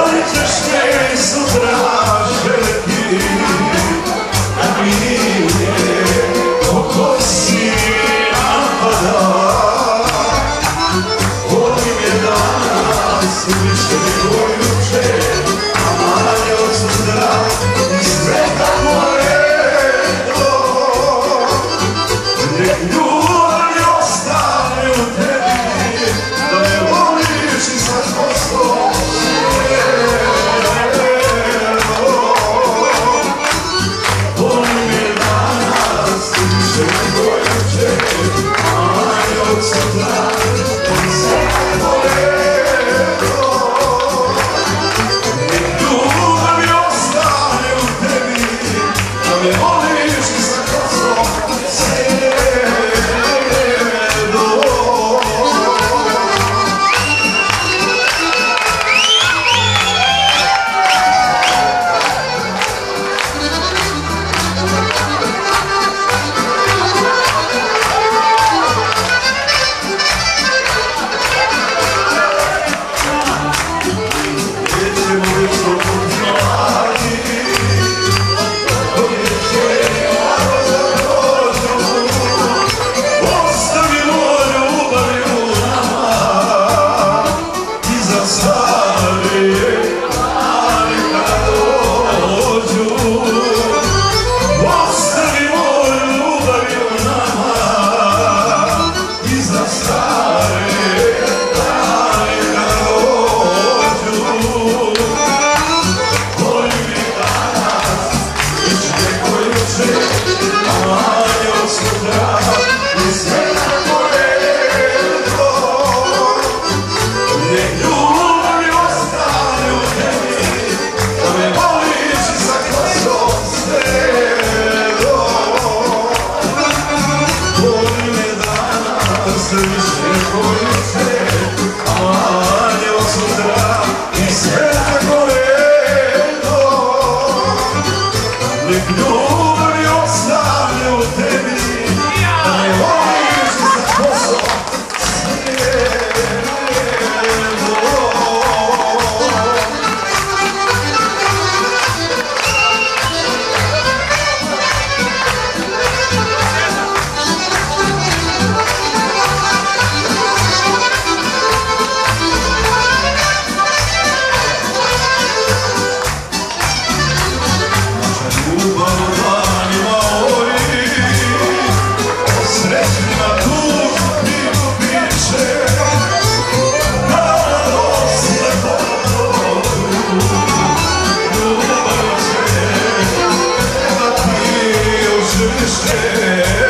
Słońce śmieje z utra No. Krishna